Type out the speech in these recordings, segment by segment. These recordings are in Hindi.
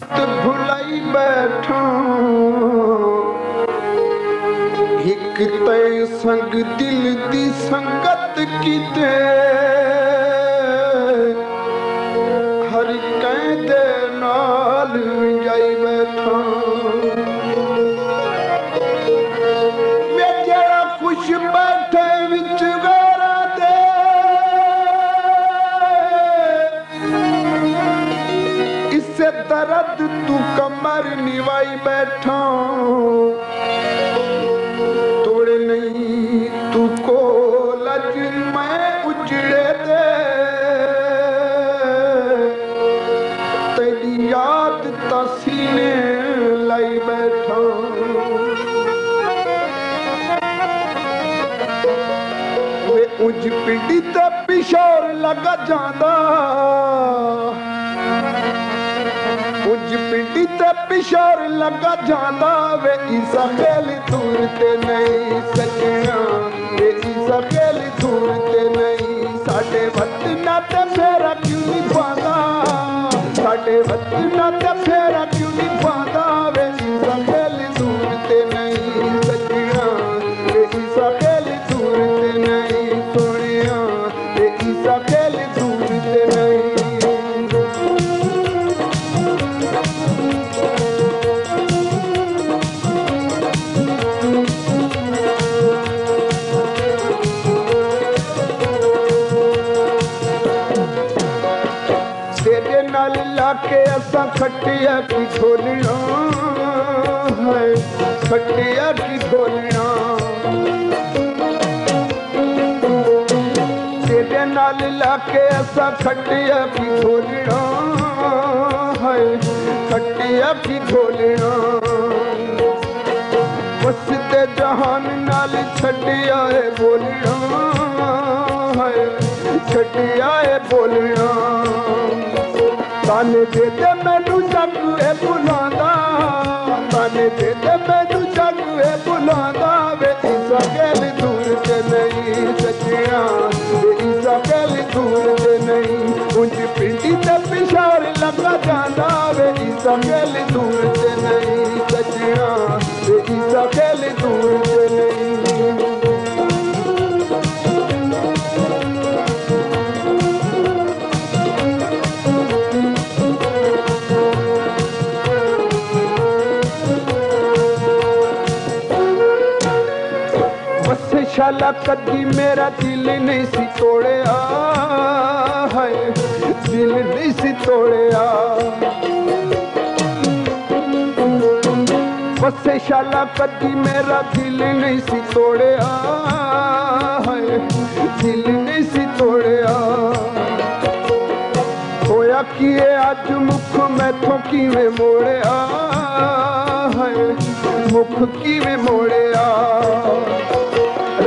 तो भुलाई बैठा। एक तय संग दिल दी संगत की दे। that time. लगा जाता वे ईसा बेल दूरते नहीं सजना वे ईसा बेल दूरते नहीं। साढ़े वतना ते मेरा क्यों नहीं पाता साढ़े वतना ਅਸਾਂ ਖੱਟਿਆ ਕੀ ਢੋਲਣਾ ਹੈ ਖੱਟਿਆ ਕੀ ਢੋਲਣਾ ਤੇਰੇ ਨਾਲ ਲਾ ਕੇ ਅਸਾਂ ਖੱਟਿਆ ਕੀ ਢੋਲਣਾ ਹੈ ਖੱਟਿਆ ਕੀ ਢੋਲਣਾ ਵਸਦੇ ਜਹਾਨ ਨਾਲ ਛੱਡਿਆ ਏ ਬੋਲਣਾ ਹੈ ਛੱਡਿਆ ਏ ਬੋਲਣਾ ਤਾਨੇ ਦੇ ਤੇ ਮੈਨੂੰ ਜੱਗ ਏ ਬੁਲਾਉਂਦਾ ਤਾਨੇ ਦੇ ਤੇ ਮੈਨੂੰ ਜੱਗ ਏ ਬੁਲਾਉਂਦਾ ਵੇ ਇਸਾ ਗੈਲ ਦੂਰ ਤੇ ਨਹੀਂ ਸੱਜਿਆ ਵੇ ਇਸਾ ਗੈਲ ਦੂਰ ਤੇ ਨਹੀਂ ਉਂਝ ਪਿੰਡੀ ਤੇ ਪਿਸ਼ਾਰ ਲੱਗਾ ਜਾਂਦਾ ਵੇ ਇਸਾ ਗੈਲ मेरा कदी मेरा दिल नहीं सी तोड़े है। दिल नहीं सी तोड़े बसे शाला कदी मेरा दिल नहीं सी तोड़े है। दिल नहीं सी तोड़े होया किए अज मुख मैथों किवे मोड़े है। मुख किवे मोड़े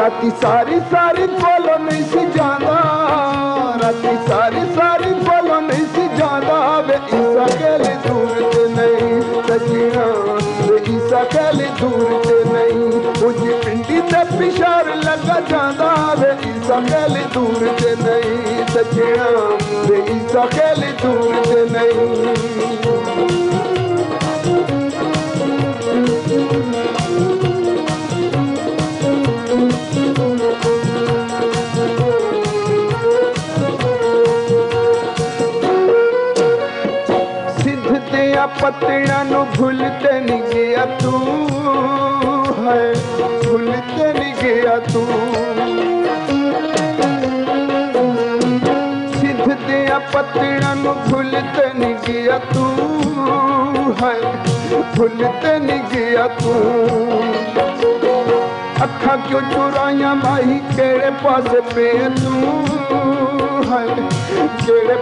राती सारी सारी बोलो नहीं सी जाना, राती सारी सारी बोलो नहीं सी जाना। वे ईसा कहले दूर से नहीं सजना वे ईसा कहले दूर से नहीं। मुझे पिंडी ते पिशार लगा जाना, वे ईसा कहले दूर से नहीं सजना वे ईसा कहले दूर से नहीं। माया पतड़न भूलते नहीं गया तू, है, भूलते नहीं गया तू। सिद्ध दिया पतड़न भूलते नहीं गया तू, है, भूलते नहीं गया तू। अखा क्यों चुराया माही, केड़े पास पे तू?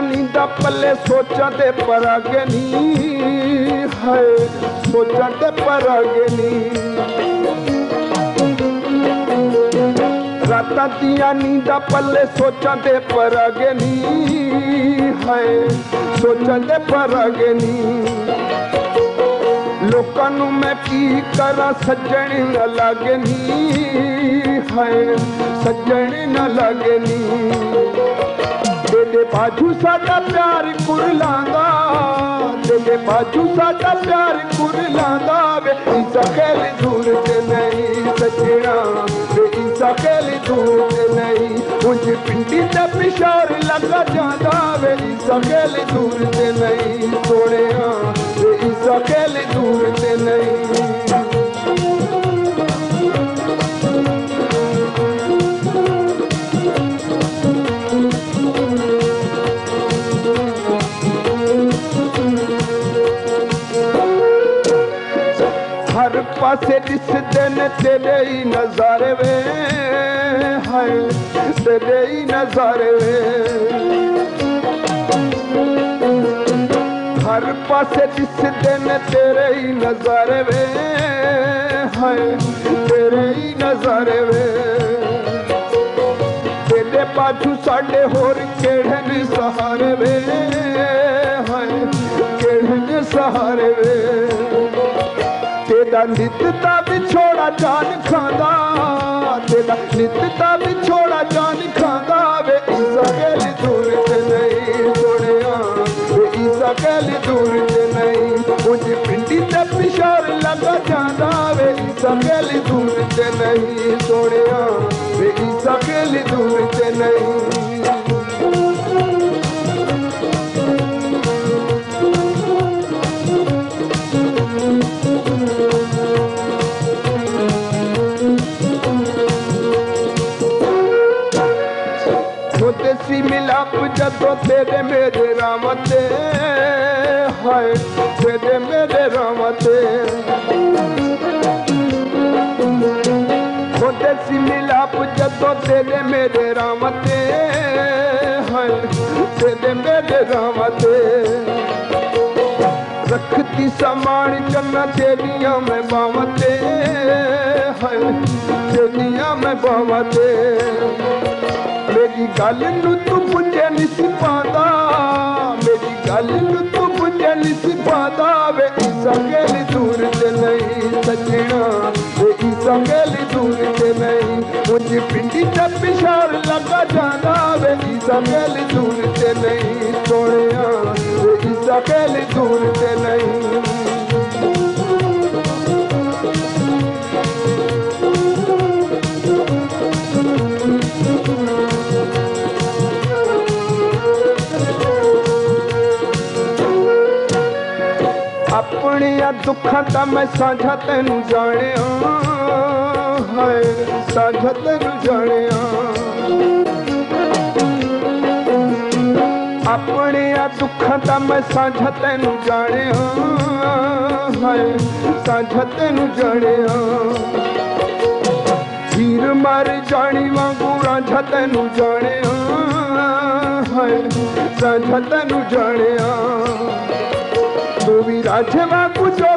नींदा पल्ले सोचा दे परागनी है सोचा दे परागनी राता दिया नींदा पले सोचा दे परागनी है सोचा दे परागनी लोकानु मैं की करा, सज्जन न लगनी है सज्जन न लगनी ਲੋਕਾਂ ਨੂੰ ਮੈਂ ਕੀ ਕਰਾਂ ਸੱਜਣ ਨਾ ਲਾਗੇ ਨੀ ਹਾਏ ਸੱਜਣ ਨਾ ਲਾਗੇ ਨੀ ਤੇਰੇ ਬਾਝੂ ਸਾਡਾ ਪਿਆਰ ਕੁਰਲਾਂਦਾ ਤੇਰੇ ਬਾਝੂ ਸਾਡਾ ਪਿਆਰ ਕੁਰਲਾਂਦਾ ਵੇ ਇਸਾ ਕਹਿਲ ਦੂਰ ਤੇ ਨਹੀਂ ਸੱਜਣਾ ਵੇ ਇਸਾ ਕਹਿਲ ਦੂਰ ਤੇ ਨਹੀਂ ਉਂਝ ਪਿੰਡੀ ਤੇ ਪਿਸ਼ਾਰ ਲੱਗਾ ਜਾਂਦਾ ਵੇ ਇਸਾ ਕਹਿਲ ਦੂਰ ਤੇ ਨਹੀਂ ਸੋਹਣਿਆ ਵੇ ਇਸਾ ਕਹਿਲ ਦੂਰ ਤੇ ਨਹੀਂ ਪਾਸੇ ਦਿਸਦੇ ਨੇ ਤੇਰੇ ਹੀ ਨਜ਼ਾਰੇ ਵੇ, ਹਾਏ ਤੇਰੇ ਹੀ ਨਜ਼ਾਰੇ ਵੇ। ਹਰ ਪਾਸੇ ਦਿਸਦੇ ਨੇ ਤੇਰੇ ਹੀ ਨਜ਼ਾਰੇ ਵੇ, ਹਾਏ, ਤੇਰੇ ਹੀ ਨਜ਼ਾਰੇ ਵੇ। ਤੇਰੇ ਪਾਛੂ ਸਾਡੇ ਹੋਰ ਕਿਹੜੇ ਨੇ ਸਹਾਰੇ ਵੇ। तेरा नितता भी छोड़ा जान खादा तेरा नितता भी छोड़ा जान खादा वे ईसा के लिए दूर ते नहीं जोड़े वे ईसा के लिए दूर ते नहीं मुझे पिंडी ते पिशार लगा जाना वे ईसा के लिए दूर ते नहीं जोड़े को दे मेरे रामते हैं दे दे मेरे रामते। रखती समान कन्ना तेरिया में बावते हैं तेरिया में बावते। मेरी गल नु तू पुजे नहीं सी पादा, मेरी गल नु तू पुजे नहीं सी पादा। वे सके दूर चले सजना। ਨਹੀਂ ਸੱਜਣਾ ਵੇ ਇਸਾ ਗੇਲੀ ਦੂਰ ਤੇ ਨਹੀਂ ਮੁੰਜੀ ਪਿੰਡੀ ਤੇ ਪਿਸ਼ਾਰ ਲੱਗਾ ਜਾਂਦਾ ਵੇ ਇਸਾ ਗੇਲੀ ਦੂਰ ਤੇ ਨਹੀਂ ਸੋਹਣਿਆ ਵੇ ਇਸਾ ਗੇਲੀ ਦੂਰ ਤੇ ਨਹੀਂ ਆਪਣੀਆਂ ਦੁੱਖਾਂ ਦਾ ਮੈਂ ਸਾਂਝਾ ਤੈਨੂੰ ਜਾਣਿਆ ਹਾਏ ਸਾਂਝਾ ਤੈਨੂੰ ਜਾਣਿਆ ਆਪਣੀਆਂ ਦੁੱਖਾਂ ਦਾ ਮੈਂ ਸਾਂਝਾ ਤੈਨੂੰ ਜਾਣਿਆ ਹਾਏ ਸਾਂਝਾ ਤੈਨੂੰ ਜਾਣਿਆ ਹੀਰ ਮਰ ਜਾਣੀ ਵਾਂਗੂ ਰਾਂਝਾ ਤੈਨੂੰ ਜਾਣਿਆ ਹਾਏ ਸਾਂਝਾ ਤੈਨੂੰ ਜਾਣਿਆ ਤੂੰ ਵੀ ਰਾਜੇ ਵਾਂਗੂ ਜੋਗੀ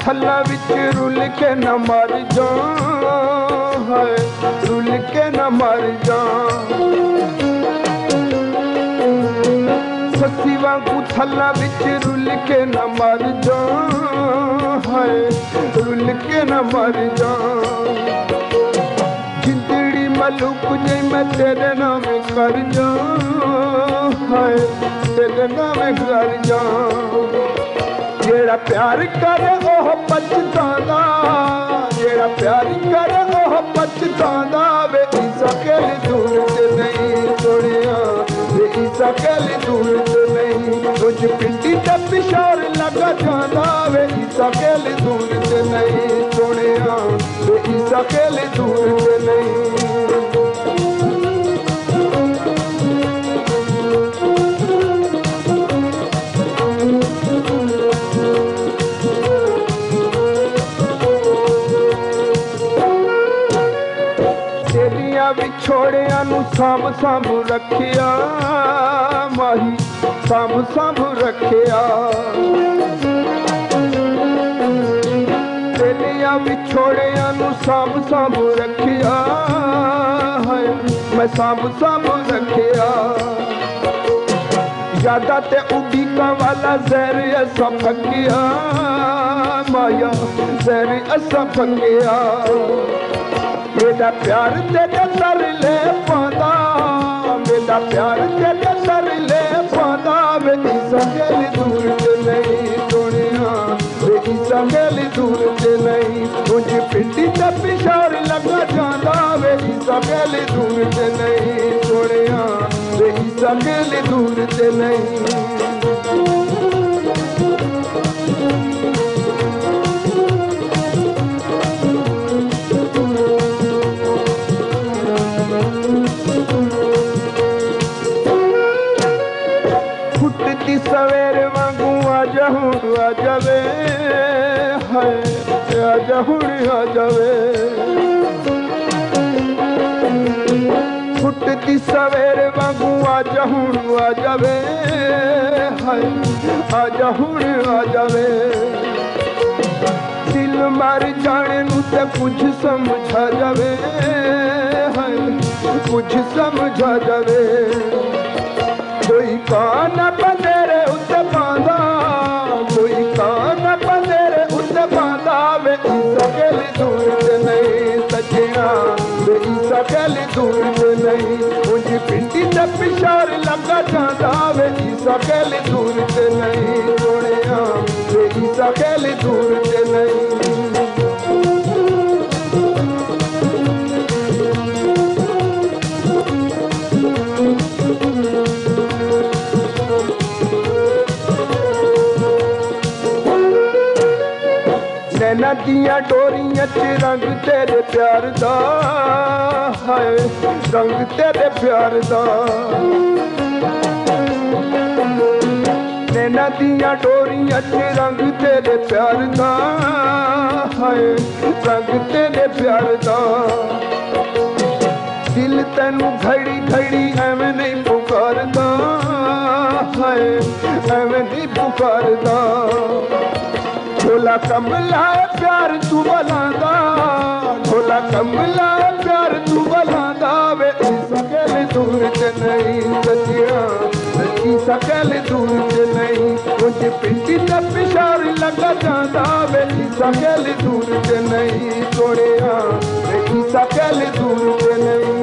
ਥੱਲਾ ਵਿੱਚ ਰੁੱਲ ਕੇ ਨਾ ਮਰ ਜਾ ਹਾਏ ਰੁੱਲ ਕੇ ਨਾ ਮਰ ਜਾ ਸੱਸੀ ਵਾਂਗੂ ਥੱਲਾ ਵਿੱਚ ਰੁੱਲ ਕੇ ਨਾ ਮਰ ਜਾ ਹਾਏ ਰੁੱਲ ਕੇ ਨਾ ਮਰ ਜਾ ਜਿੰਦੜੀ ਮਲੂਕ ਜੇ ਮੈਂ ਤੇਰੇ ਨਾਮ ਕਰ ਜਾ ਹਾਏ ਤੇਰੇ ਨਾਮ ਕਰ ਜਾ जेड़ा प्यार करे, ओह पछताना। जेड़ा प्यार करे, ओह पछताना। वे सकल दूर से नहीं छोड़िया वे सकल दूर से नहीं। कुछ पिंडी का पिशार लगा जाना। वे सकल दूर से नहीं छोड़िया वे सकल दूर से नहीं। ਸਾਂਭ ਸਾਂਭ ਰੱਖਿਆ ਮਾਹੀ, ਸਾਂਭ ਸਾਂਭ ਰੱਖਿਆ। ਤੇਰੀਆਂ ਵਿਛੋੜਿਆਂ ਨੂੰ ਸਾਂਭ ਸਾਂਭ ਰੱਖਿਆ ਹੈ ਮੈਂ ਸਾਂਭ ਸਾਂਭ ਰੱਖਿਆ। ਯਾਦਾਂ ਤੇ ਉਡੀਕਾਂ ਵਾਲਾ ਜ਼ਹਿਰ ਅਸਾਂ ਫੱਕਿਆ, ਮਾਇਆ, ਜ਼ਹਿਰ ਅਸਾਂ ਫੱਕਿਆ। मेरा प्यार तेरे सर ले पादा। मेरा प्यार तेरे सर ले पादा। मेरी सकेली दूर से नहीं दुनिया मेरी सकेली दूर से नहीं मुझे पिंडी से पिशार लगा जाता मेरी सकेली दूर से नहीं दुनिया मेरी सकेली दूर से नहीं। हुड़िया जावे। फुटती सवेर वांगू आ जहुण आ जावे। हाय आ जहुण आ जावे। दिल मार जाने ते कुछ समझा जावे। हाय, कुछ समझा जावे। कोई कान पतेरे उत्ते पांदा देखी सकल दूर नहीं। उन पिंडी से पिशार लगा जाता देखी सकल दूर से नहीं। सोने देखी सकल दूर नहीं। नदियाँ डोल ਦੀਆਂ 'ਚ ਰੰਗ ਤੇਰੇ ਪਿਆਰ ਦਾ, ਹਾਏ, ਰੰਗ ਤੇਰੇ ਪਿਆਰ ਦਾ। ਨੈਣਾ ਦੀਆਂ ਡੋਰੀਆਂ 'ਚ ਰੰਗ ਤੇਰੇ ਪਿਆਰ ਦਾ, ਹਾਏ, ਰੰਗ ਤੇਰੇ ਪਿਆਰ ਦਾ। ਦਿਲ ਤੈਨੂੰ ਘੜੀ ਘੜੀ ਐਵੇਂ ਨਹੀਂ ਪੁਕਾਰਦਾ, ਹਾਏ, ਐਵੇਂ ਨਹੀਂ ਪੁਕਾਰਦਾ। ढोला कमला प्यार तू बलांदा ढोला कमला प्यार तू बलांदा वे सकल दूर से नहीं सचिया, सची सकल दूर से नहीं, कुछ पिंडी से पिशार लगा जाता वे सकल दूर से नहीं छोड़िया सकल दूर से नहीं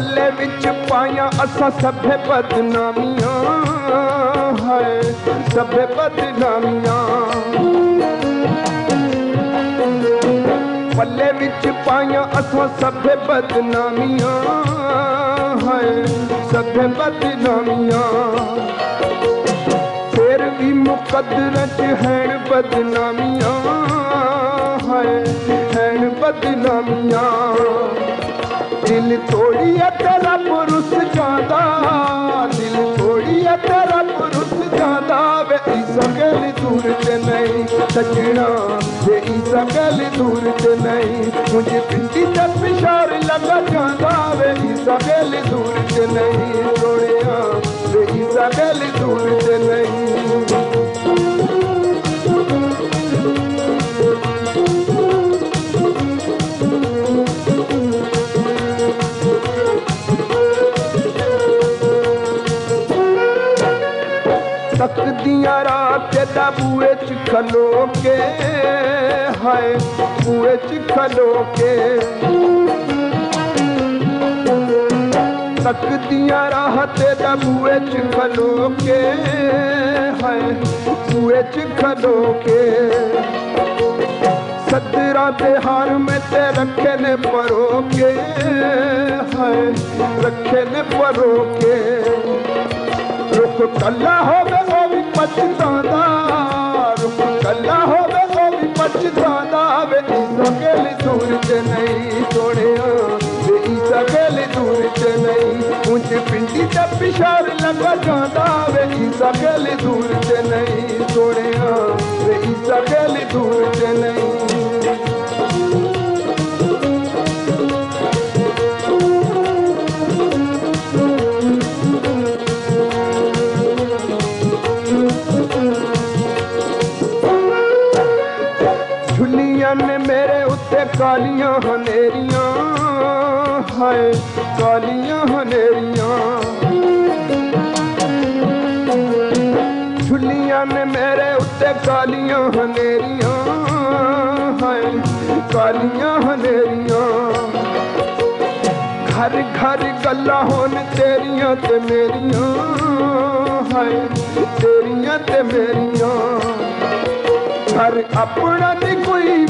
ਪੱਲੇ ਵਿੱਚ ਪਾਈਆਂ ਅਸਾਂ ਸਭੇ ਬਦਨਾਮੀਆਂ, ਹਾਏ, ਸਭੇ ਬਦਨਾਮੀਆਂ। ਪੱਲੇ ਵਿੱਚ ਪਾਈਆਂ ਅਸਾਂ ਸਭੇ ਬਦਨਾਮੀਆਂ, ਹਾਏ, ਸਭੇ ਬਦਨਾਮੀਆਂ। ਫਿਰ ਵੀ ਮੁਕੱਦਰਾਂ 'ਚ ਹੈਣ ਬਦਨਾਮੀਆਂ, ਹਾਏ, ਹੈਣ ਬਦਨਾਮੀਆਂ। दिल थोड़ी है तेरा पुरुष ज्यादा दिल थोड़ी है तेरा पुरुष ज्यादा। वे इस दूर ते नहीं सजना वे इस दूर ते नहीं। मुझे पिंडी तक पिशार लगा जादा वे इस दूर ते नहीं। तोड़े आ वे इस दूर ते नहीं। सकदियाँ रात बुए चिखलो के है बुए चिखलो के सकदियाँ राहत बुए चिखलो के है बुए चिखलो के सतरा बिहार में ते रखन परो के है रखन परो के रुक कल्ला हो गए, वो भी पछताना रुक कल्ला हो गए, वो भी पछताना वे ईसा दूर से नहीं छोड़े वे ईसा दूर से नहीं मुझे पिंडी से पिशार लगा जाता वे ईसा के दूर से नहीं छोड़े वे ईसा दूर से नहीं कालियाँ हनेरियाँ, हाय कालियाँ हनेरियाँ। झुलियाँ ने मेरे उत्ते कालियाँ हनेरियाँ, हाय, कालियाँ हनेरियाँ। घर घर गल्ला होन तेरियाँ ते मेरियाँ, हाय, तेरियाँ ते मेरियाँ। घर अपना नहीं कोई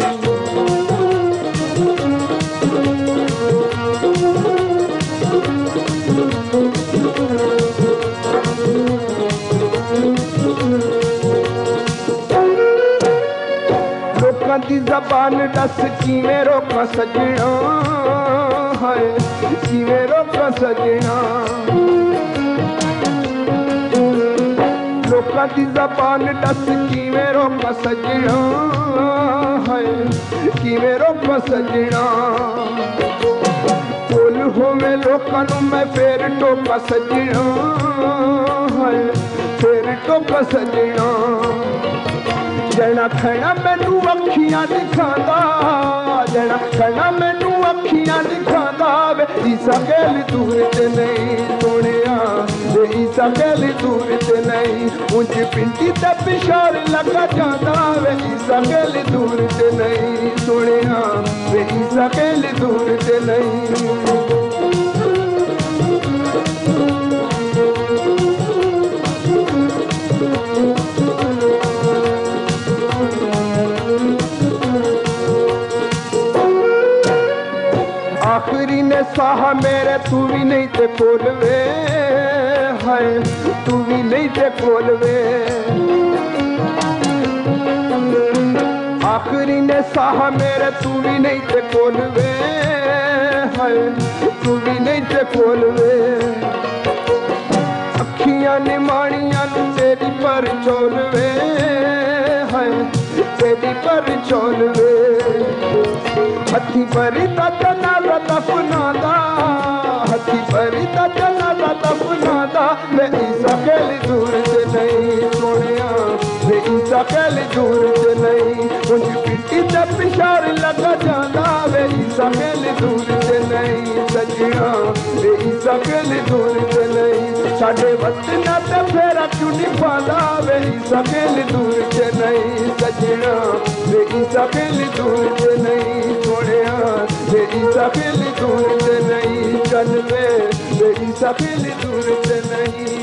ਜ਼ਬਾਨ ਦੱਸ ਕਿਵੇਂ ਰੋਕਾਂ ਸਜਣਾ? ਹਾਏ, ਕਿਵੇਂ ਰੋਕਾਂ ਸਜਣਾ? ਲੋਕਾਂ ਦੀ ਜ਼ਬਾਨ ਦੱਸ ਕਿਵੇਂ ਰੋਕਾਂ ਸਜਣਾ? ਹਾਏ, ਕਿਵੇਂ ਰੋਕਾਂ ਸਜਣਾ? ਕੋਲ ਹੋਵੇ ਲੋਕਾਂ ਨੂੰ ਮੈਂ ਫੇਰ ਟੋਕਾ ਸਜਣਾ। ਹਾਏ, ਫੇਰ ਟੋਕਾ ਸਜਣਾ। ਜਣਾ ਖਣਾ ਮੈਨੂੰ ਅੱਖੀਆਂ ਦਿਖਾਉਂਦਾ ਜਣਾ ਖਣਾ ਮੈਨੂੰ ਅੱਖੀਆਂ ਦਿਖਾਉਂਦਾ ਵੇ ਈਸਾ ਗੈਲ ਦੂਰ ਤੇ ਨਹੀਂ ਸੋਹਣਿਆ ਵੇ ਈਸਾ ਗੈਲ ਦੂਰ ਤੇ ਨਹੀਂ ਉਂਝ ਪਿੰਡੀ ਤੇ ਪਿਸ਼ਾਰ ਲੱਗਾ ਜਾਂਦਾ ਵੇ ਈਸਾ ਗੈਲ ਦੂਰ ਤੇ ਨਹੀਂ ਸੋਹਣਿਆ ਵੇ ਈਸਾ ਗੈਲ ਦੂਰ ਤੇ ਨਹੀਂ ਆਖਰੀ ਸਾਹ ਮੇਰੇ ਤੂੰ ਵੀ ਨਹੀਂ ਤੇ ਕੋਲ ਵੇ ਹਾਏ ਤੂੰ ਵੀ ਨਹੀਂ ਤੇ ਕੋਲ ਵੇ ਆਖਰੀ ਨੇ ਸਾਹ ਮੇਰੇ ਤੂੰ ਵੀ ਨਹੀਂ ਤੇ ਕੋਲ ਵੇ ਹਾਏ ਤੂੰ ਵੀ ਨਹੀਂ ਤੇ ਕੋਲ ਵੇ ਅੱਖੀਆਂ ਨੇ ਮਾਣੀਆਂ ਨੂੰ ਤੇਰੀ ਪਰ ਚੋਲ ਵੇ ਹਾਏ मेरी पर छोलवे हथी परी तना तपनादा हथी परी तना तपनादा मैं ईसा दूर से नहीं सोनिया। मैं ईसा दूर से नहीं। उन पिटी से पिशार लगा जाना। वे ईसा कैल दूर से नहीं सजना वे ईसा दूर से नहीं। ਈਸਾ ਕਹਿਲ ਦੂਰ ਤੇ ਨਹੀਂ ਸਾਡੇ ਵਤਨਾਂ ਤੇ ਫੇਰਾ ਕਿਉਂ ਨਹੀਂ ਪਾਦਾ ਵੇ ਈਸਾ ਕਹਿਲ ਦੂਰ ਤੇ ਨਹੀਂ ਸਜਣਾ ਵੇ ਈਸਾ ਕਹਿਲ ਦੂਰ ਤੇ ਨਹੀਂ ਸੋਹਣਿਆ ਵੇ ਈਸਾ ਕਹਿਲ ਦੂਰ ਤੇ ਨਹੀਂ ਚੱਲ ਵੇ ਵੇ ਈਸਾ ਕਹਿਲ ਦੂਰ ਤੇ ਨਹੀਂ ਮਾਈ ਵੇ